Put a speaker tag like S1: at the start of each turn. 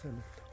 S1: Salute.